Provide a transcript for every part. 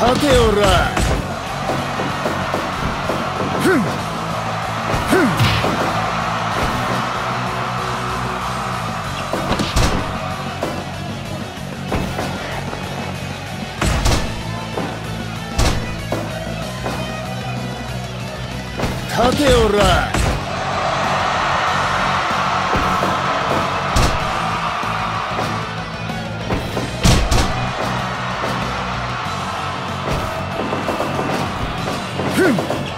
立ておら Hmm.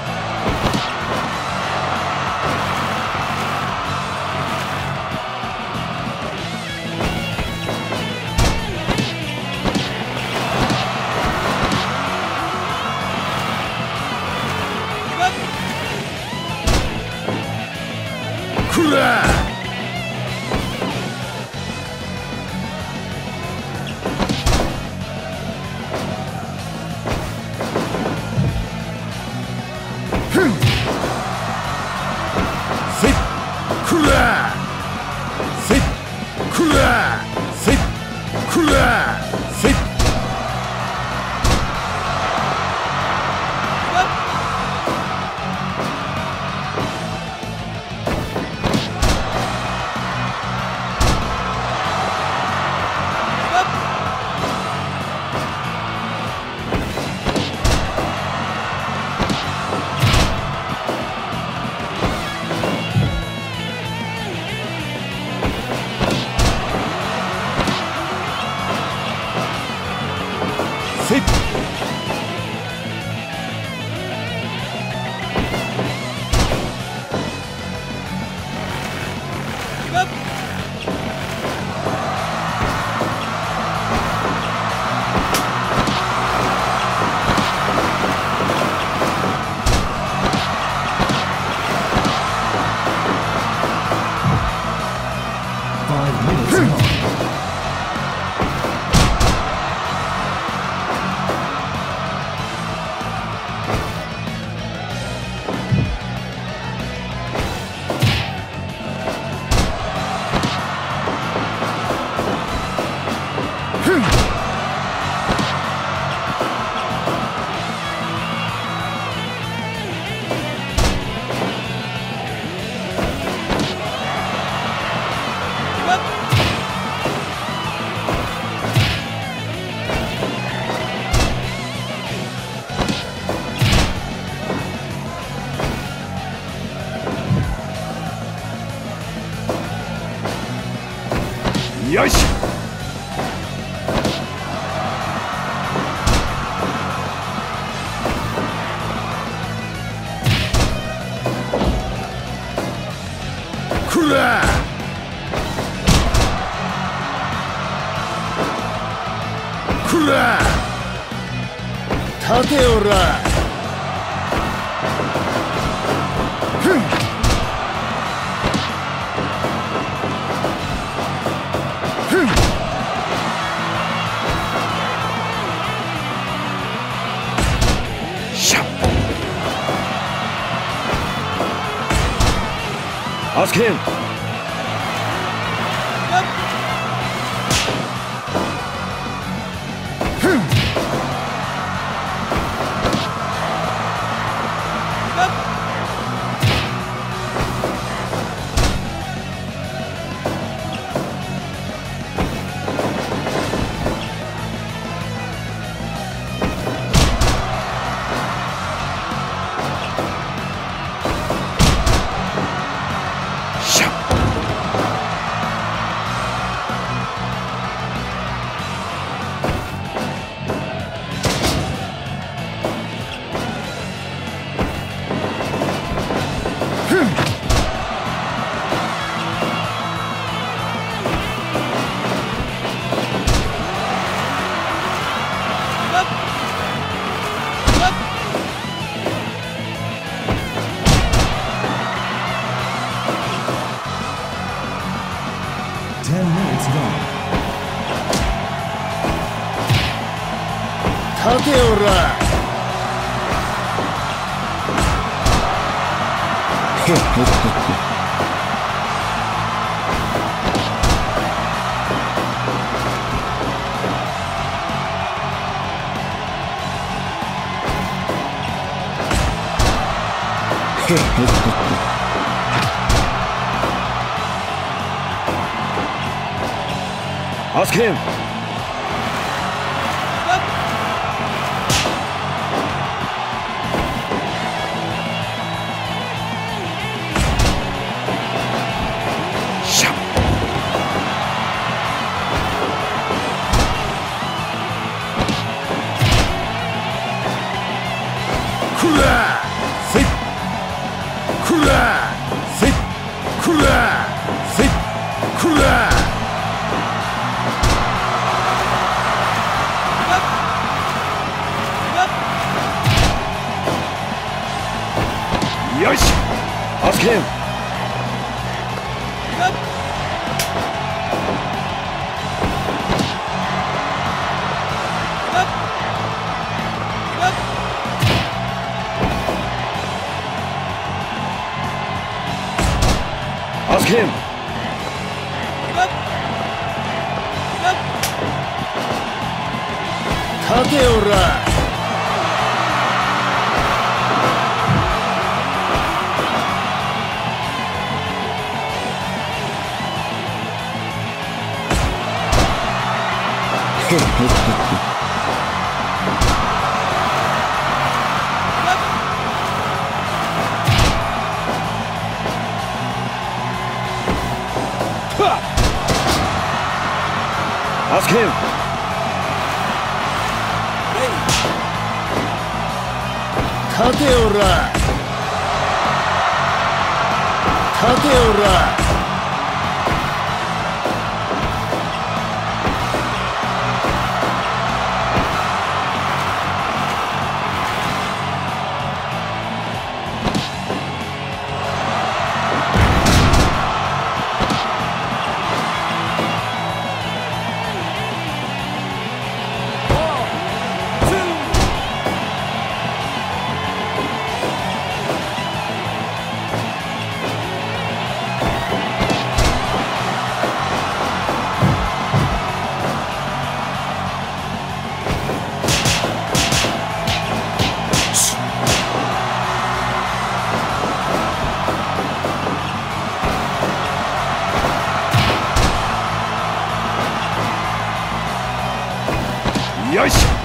よし。くらくら立ておら Ask him. 立ておら。へ Ask him. Ask him. Tateora. Tateora. よし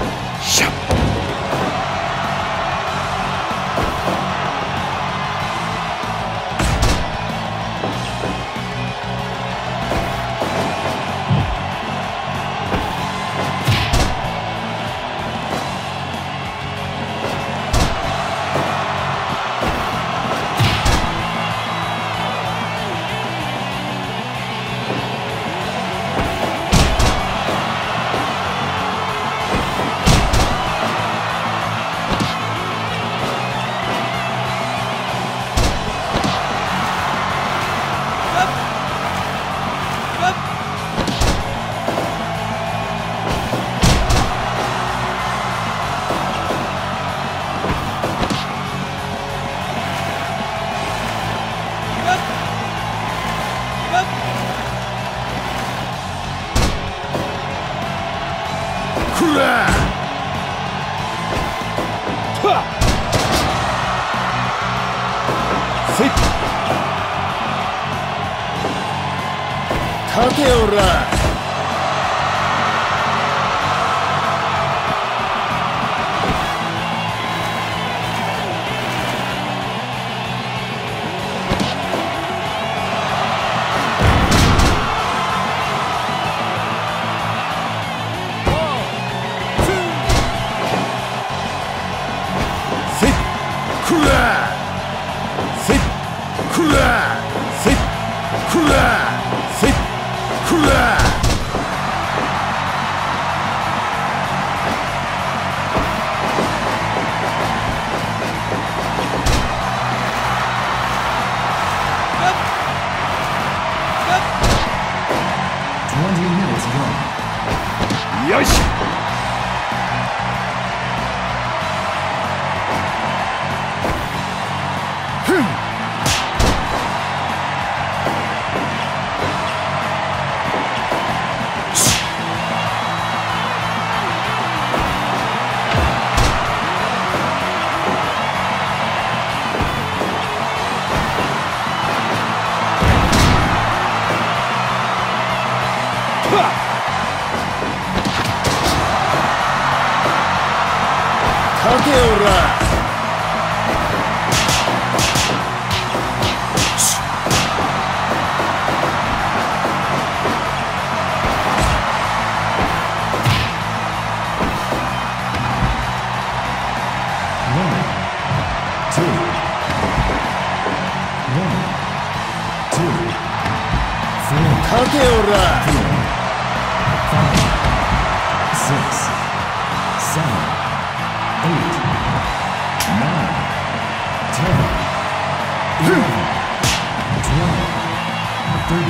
立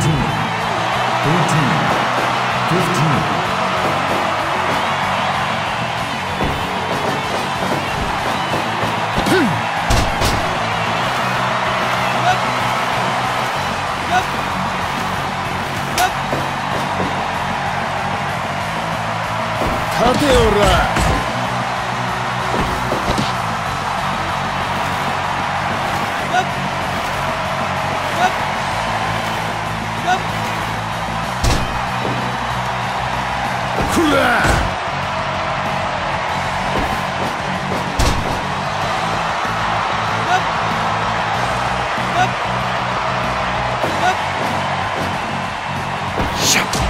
ておら Shut up.